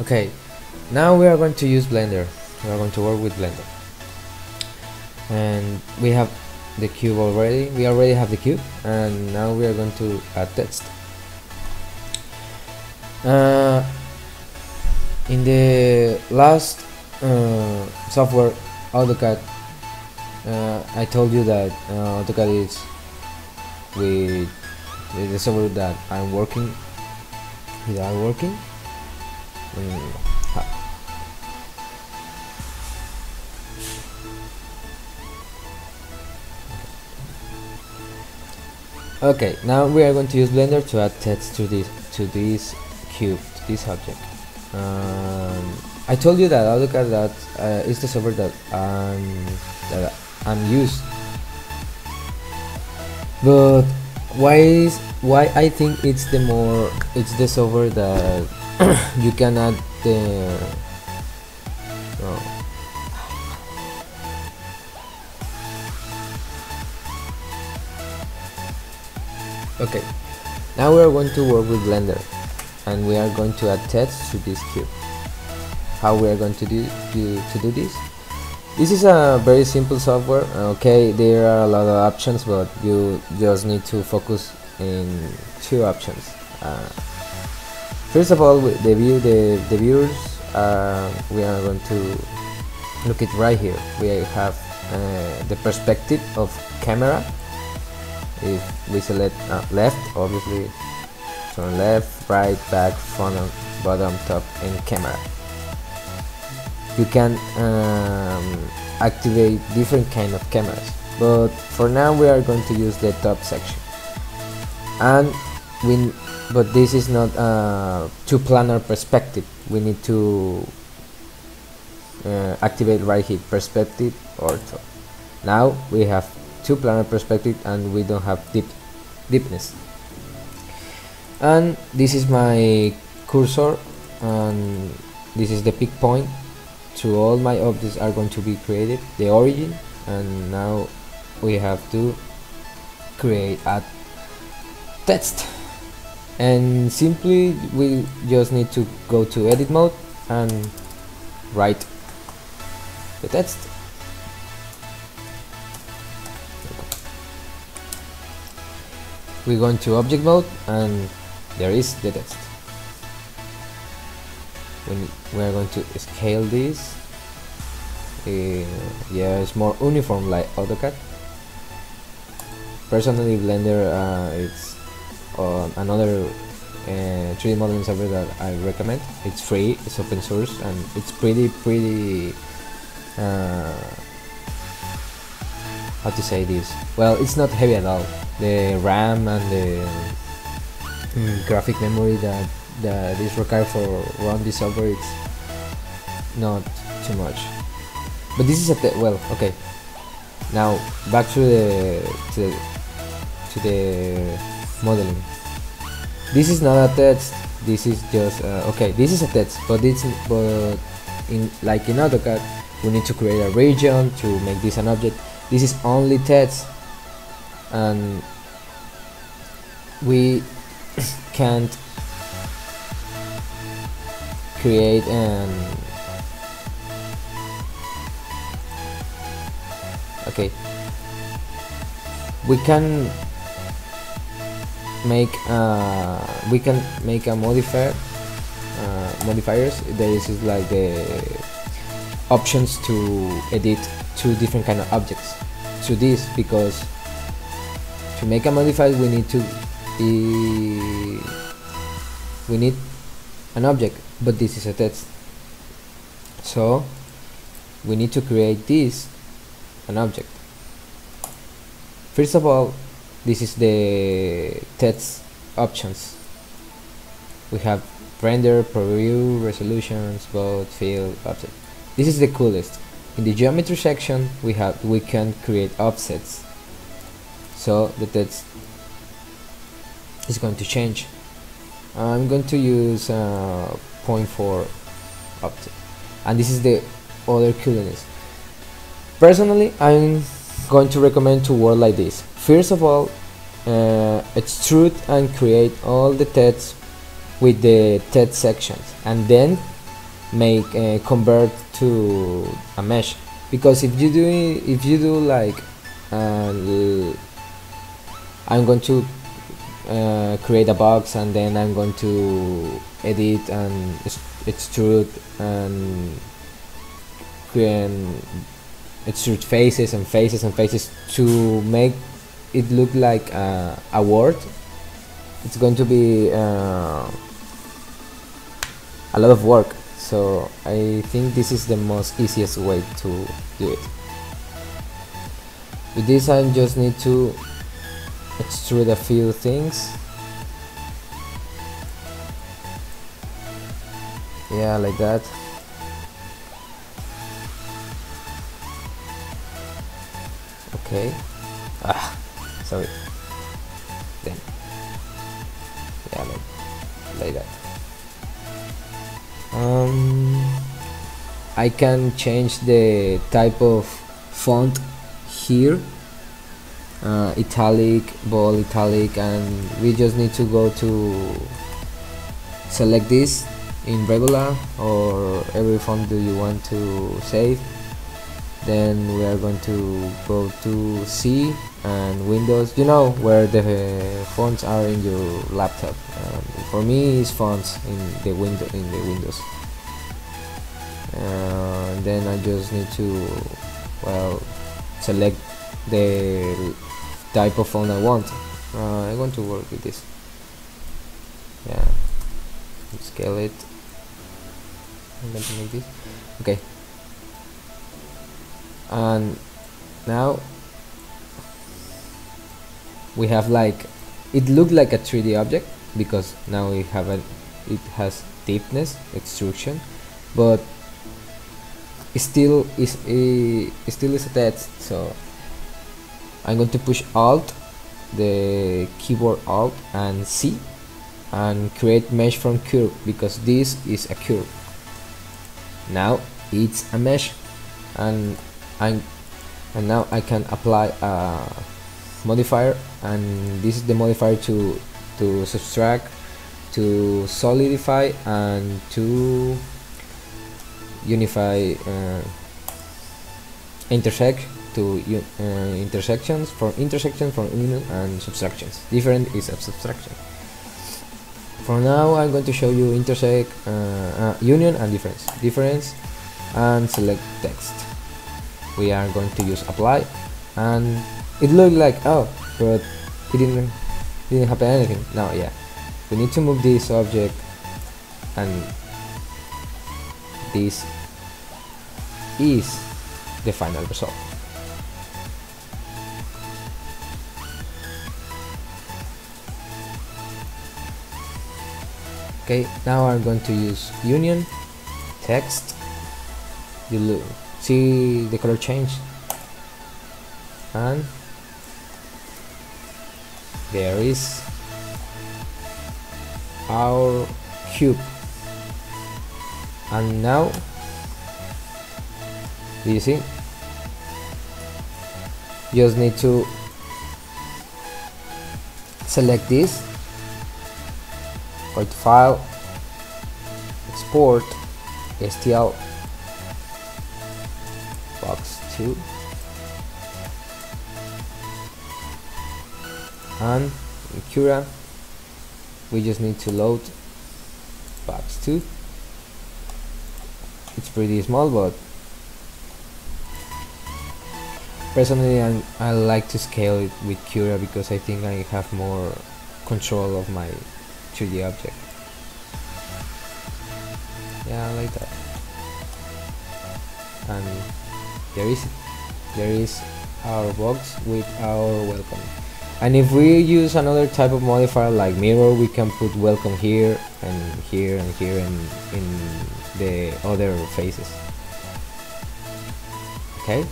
okay now we are going to use blender. We are going to work with blender. And we have the cube already. We already have the cube and now we are going to add text. Uh, in the last uh, software AutoCAD uh, I told you that uh, AutoCAD is with the software that I'm working that I'm working. Mm, okay now we are going to use blender to add text to this to this cube to this object um, I told you that AutoCAD that uh, is the software that I'm that I'm used but why is why I think it's the more it's the software that you can add the oh. Okay now we are going to work with blender and we are going to add text to this cube. How we are going to do, do to do this? This is a very simple software okay there are a lot of options but you just need to focus in two options. Uh, first of all the view the, the viewers uh, we are going to look it right here. We have uh, the perspective of camera if we select uh, left obviously turn left right back front bottom top and camera. You can um, activate different kind of cameras but for now we are going to use the top section. And we but this is not a two planar perspective. We need to uh, activate right here perspective ortho now we have two planar perspective and we don't have deep deepness. And this is my cursor and this is the pick point. To all my objects are going to be created the origin and now we have to create a text and simply we just need to go to edit mode and write the text we go into object mode and there is the text. When we are going to scale this uh, yeah it's more uniform like AutoCAD. Personally Blender uh, it's uh, another 3D modeling software that I recommend. It's free it's open source and it's pretty pretty uh, how to say this? Well it's not heavy at all the RAM and the mm, graphic memory that that is required for run this software it's not too much. But this is a well okay. Now back to the to the, to the modeling. This is not a text this is just uh, okay this is a text but it's but in like in AutoCAD we need to create a region to make this an object. This is only text and we can't create an okay. We can make uh, we can make a modifier uh, modifiers. There is like the options to edit two different kind of objects to this because to make a modifier we need to be we need an object but this is a text. So we need to create this an object. First of all this is the text options. We have render preview resolutions both field offset this is the coolest. In the geometry section we have we can create offsets so the text is going to change. I'm going to use uh, 0.4 up to and this is the other coolness. Personally I'm going to recommend to work like this. First of all uh, extrude and create all the text with the text sections and then make uh, convert to a mesh. Because if you do if you do like uh, I'm going to uh, create a box and then I'm going to edit and extrude and create extrude faces and faces and faces to make it look like a word. It's going to be uh, a lot of work. So I think this is the most easiest way to do it. With this I just need to extrude a few things. Yeah like that. Okay. Ah sorry. Then. Yeah like, like that. Um I can change the type of font here uh, italic bold italic and we just need to go to select this in regular or every font do you want to save. Then we are going to go to C and Windows. You know where the fonts are in your laptop. Um, for me it's fonts in the window in the Windows. Uh, then I just need to well select the type of font I want. Uh, I want to work with this. Yeah. Scale it. I'm going to make this. Okay. And now we have like it looked like a 3d object because now we have a it has deepness extrusion but it still is it still is a text so I'm going to push alt the keyboard alt and C and create mesh from curve because this is a curve. Now it's a mesh and I and now I can apply a modifier and this is the modifier to to subtract to solidify and to unify uh, intersect to uh, intersections for intersections from union and subtractions. Different is a subtraction. For now I'm going to show you intersect uh, uh, union and difference. Difference and select text. We are going to use apply. And it looked like oh but it didn't didn't happen anything. Now yeah. We need to move this object and this is the final result okay now I'm going to use union text you look see the color change? And there is our cube. And now do you see? Just need to select this file. Export stl box 2 and in Cura we just need to load box 2 it's pretty small but personally I, I like to scale it with Cura because I think I have more control of my 3D object. Yeah like that. And there is there is our box with our welcome. And if we use another type of modifier like mirror we can put welcome here and here and here and in the other faces. Okay